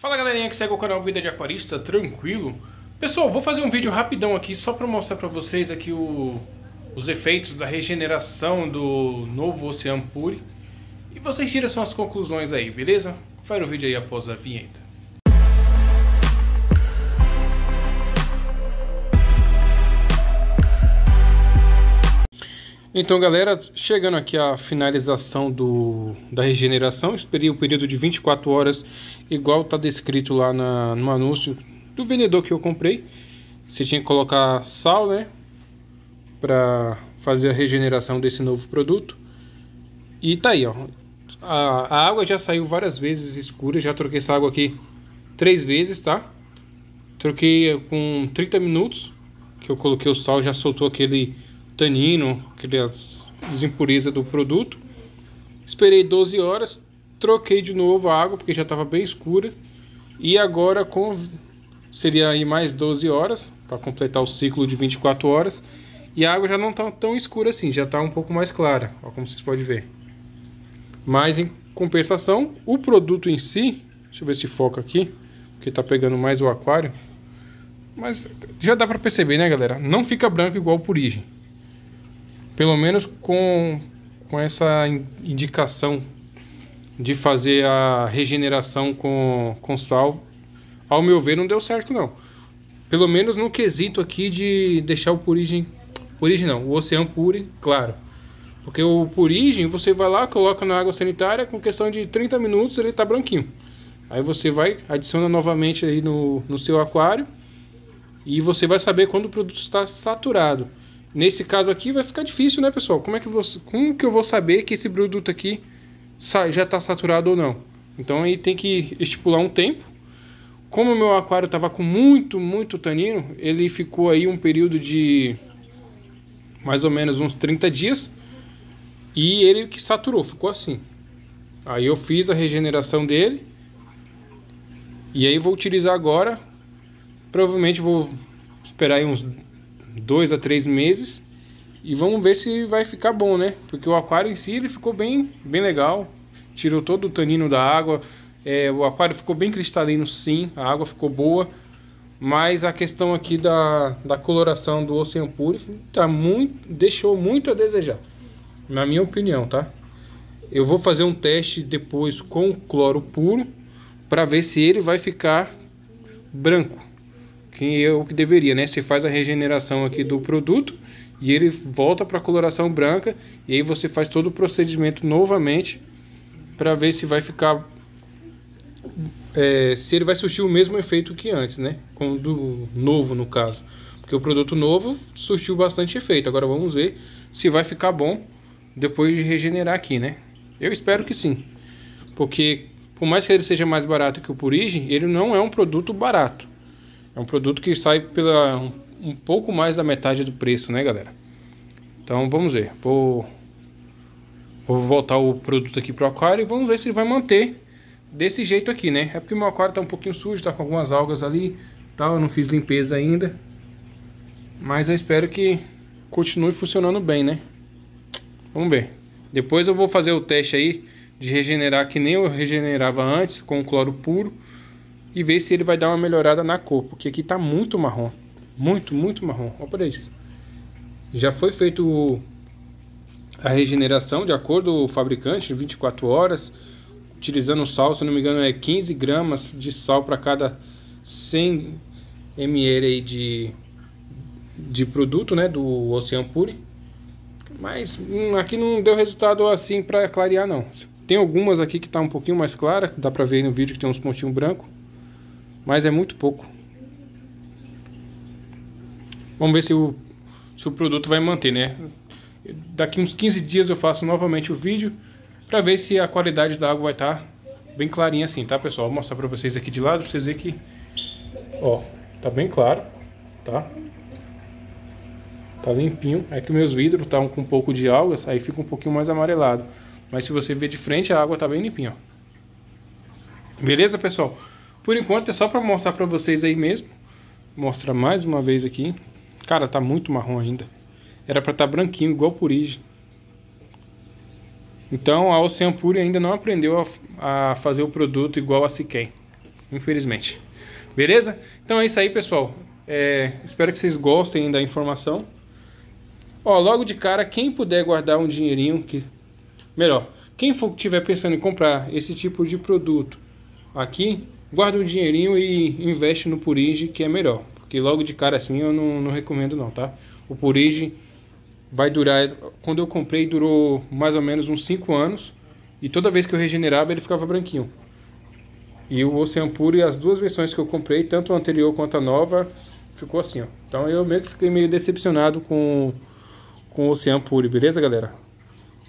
Fala galerinha que segue o canal Vida de Aquarista, tranquilo? Pessoal, vou fazer um vídeo rapidão aqui só para mostrar para vocês aqui o, os efeitos da regeneração do novo Ocean Pure e vocês tiram suas conclusões aí, beleza? Confere o vídeo aí após a vinheta. Então galera, chegando aqui à finalização do, da regeneração, esperei o período de 24 horas, igual está descrito lá na, no anúncio do vendedor que eu comprei. Você tinha que colocar sal, né, para fazer a regeneração desse novo produto. E tá aí, ó. A, a água já saiu várias vezes escura, já troquei essa água aqui três vezes, tá? Troquei com 30 minutos, que eu coloquei o sal, já soltou aquele tanino, aquelas impurezas do produto. Esperei 12 horas, troquei de novo a água porque já estava bem escura. E agora com seria aí mais 12 horas para completar o ciclo de 24 horas. E a água já não está tão escura assim, já está um pouco mais clara, ó, como vocês podem ver. Mas em compensação, o produto em si, deixa eu ver se foca aqui, porque está pegando mais o aquário. Mas já dá para perceber, né, galera? Não fica branco igual o Purigem pelo menos com, com essa indicação de fazer a regeneração com, com sal, ao meu ver, não deu certo não. Pelo menos no quesito aqui de deixar o purigem, purigem não, o oceano pure, claro. Porque o purigem, você vai lá, coloca na água sanitária, com questão de 30 minutos ele está branquinho. Aí você vai, adiciona novamente aí no, no seu aquário e você vai saber quando o produto está saturado. Nesse caso aqui vai ficar difícil, né, pessoal? Como é que vou, como que eu vou saber que esse produto aqui já está saturado ou não? Então aí tem que estipular um tempo. Como o meu aquário estava com muito, muito tanino, ele ficou aí um período de mais ou menos uns 30 dias e ele que saturou, ficou assim. Aí eu fiz a regeneração dele e aí vou utilizar agora. Provavelmente vou esperar aí uns dois a três meses e vamos ver se vai ficar bom, né? Porque o aquário em si ele ficou bem, bem legal, tirou todo o tanino da água, é, o aquário ficou bem cristalino, sim, a água ficou boa, mas a questão aqui da, da coloração do Ocean Pure tá muito, deixou muito a desejar, na minha opinião, tá? Eu vou fazer um teste depois com cloro puro para ver se ele vai ficar branco que é o que deveria, né? Você faz a regeneração aqui do produto e ele volta para a coloração branca e aí você faz todo o procedimento novamente para ver se vai ficar é, se ele vai surtir o mesmo efeito que antes, né? Com do novo no caso, porque o produto novo surtiu bastante efeito. Agora vamos ver se vai ficar bom depois de regenerar aqui, né? Eu espero que sim, porque por mais que ele seja mais barato que o Purigem, ele não é um produto barato. É um produto que sai pela um, pouco mais da metade do preço, né, galera? Então vamos ver. Vou, vou voltar o produto aqui pro aquário e vamos ver se vai manter desse jeito aqui, né? É porque meu aquário tá um pouquinho sujo, tá com algumas algas ali, tal. Eu não fiz limpeza ainda, mas eu espero que continue funcionando bem, né? Vamos ver. Depois eu vou fazer o teste aí de regenerar que nem eu regenerava antes com cloro puro e ver se ele vai dar uma melhorada na cor, porque aqui está muito marrom, muito, muito marrom. Olha para isso. Já foi feito a regeneração de acordo com o fabricante, 24 horas, utilizando sal, se não me engano é 15 gramas de sal para cada 100 ml de, de produto, né, do Ocean Pure. Mas hum, aqui não deu resultado assim para clarear não. Tem algumas aqui que tá um pouquinho mais clara, dá para ver no vídeo que tem uns pontinhos brancos mas é muito pouco. Vamos ver se o, se o produto vai manter, né? Daqui uns 15 dias eu faço novamente o vídeo para ver se a qualidade da água vai estar tá bem clarinha assim, tá pessoal? Vou mostrar para vocês aqui de lado, para vocês verem que, ó, tá bem claro, tá? Tá limpinho, é que meus vidros estão com um pouco de algas, aí fica um pouquinho mais amarelado. Mas se você ver de frente, a água tá bem limpinha, ó. Beleza, pessoal? Por enquanto é só para mostrar para vocês aí mesmo. Mostrar mais uma vez aqui. Cara, tá muito marrom ainda. Era para estar tá branquinho, igual Purige. Então a Ocean Pure ainda não aprendeu a, a, fazer o produto igual a Siquem. infelizmente. Beleza? Então é isso aí, pessoal. É, espero que vocês gostem da informação. Ó, logo de cara, quem puder guardar um dinheirinho, que melhor, quem for tiver pensando em comprar esse tipo de produto aqui, guarda um dinheirinho e investe no Purige, que é melhor. Porque logo de cara assim eu não, não recomendo não, tá? O Purige vai durar, quando eu comprei durou mais ou menos uns 5 anos e toda vez que eu regenerava ele ficava branquinho. E o Ocean Pure, as duas versões que eu comprei, tanto a anterior quanto a nova, ficou assim, ó. Então eu meio que fiquei meio decepcionado com, com o Ocean Pure, beleza, galera?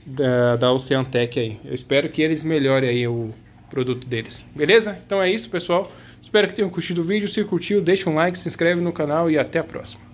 Da, da Ocean Tech aí. Eu espero que eles melhorem aí o produto deles. Beleza? Então é isso, pessoal. Espero que tenham curtido o vídeo. Se curtiu, deixa um like, se inscreve no canal e até a próxima.